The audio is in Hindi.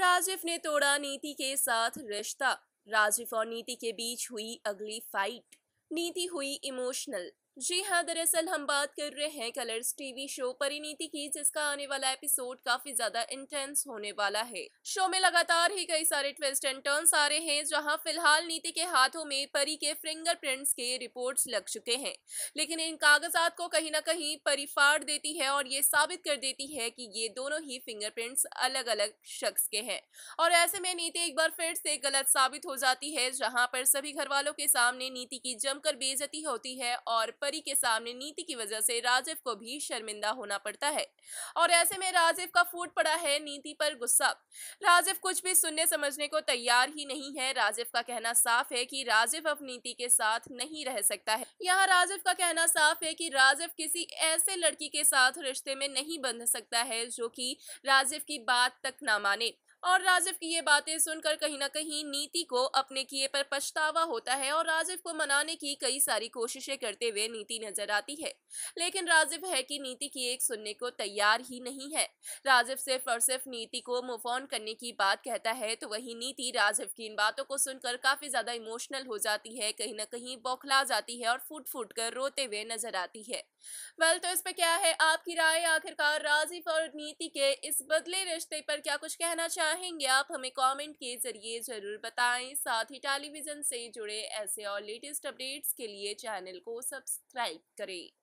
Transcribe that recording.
राजीव ने तोड़ा नीति के साथ रिश्ता। राजीव और नीति के बीच हुई अगली फाइट नीति हुई इमोशनल जी हाँ दरअसल हम बात कर रहे हैं कलर्स टीवी शो परिणीति की, जिसका आने वाला एपिसोड काफ़ी ज़्यादा इंटेंस होने वाला है। शो में लगातार ही कई सारे ट्विस्ट एंड टर्न्स आ रहे हैं, जहाँ फ़िलहाल नीति के हाथों में परी के फिंगरप्रिंट्स के रिपोर्ट्स लग चुके हैं। लेकिन इन कागजात को कहीं ना कहीं परी फाड़ देती है और ये साबित कर देती है कि ये दोनों ही फिंगरप्रिंट्स अलग अलग शख्स के हैं। और ऐसे में नीति एक बार फिर से गलत साबित हो जाती है, जहाँ पर सभी घर वालों के सामने नीति की जमकर बेजती होती है और के सामने नीति की वजह से राजीव को भी शर्मिंदा होना पड़ता है। और ऐसे में राजीव का फूट पड़ा है नीति पर गुस्सा। राजीव कुछ भी सुनने समझने को तैयार ही नहीं है। राजीव का कहना साफ़ है कि राजीव अब नीति के साथ नहीं रह सकता है। यहाँ राजीव का कहना साफ़ है कि राजीव किसी ऐसे लड़की के साथ रिश्ते में नहीं बंध सकता है जो कि राजीव की बात तक ना माने। और राजीव की ये बातें सुनकर कहीं ना कहीं नीति को अपने किए पर पछतावा होता है और राजीव को मनाने की कई सारी कोशिशें करते हुए नीति नज़र आती है। लेकिन राजीव है कि नीति की एक सुनने को तैयार ही नहीं है। राजीव सिर्फ़ और सिर्फ़ नीति को मूव ऑन करने की बात कहता है तो वही नीति राजीव की इन बातों को सुनकर काफ़ी ज़्यादा इमोशनल हो जाती है, कहीं ना कहीं बौखला जाती है और फूट फूट कर रोते हुए नज़र आती है। वेल तो इस पर क्या है? आपकी राय आखिरकार राजीव और नीति इस बदले रिश्ते पर क्या कुछ कहना चाहेंगे आप? हमें कमेंट के ज़रिए ज़रूर बताएँ। साथ ही टेलीविज़न से जुड़े ऐसे और लेटेस्ट अपडेट्स के लिए चैनल को सब्सक्राइब करें।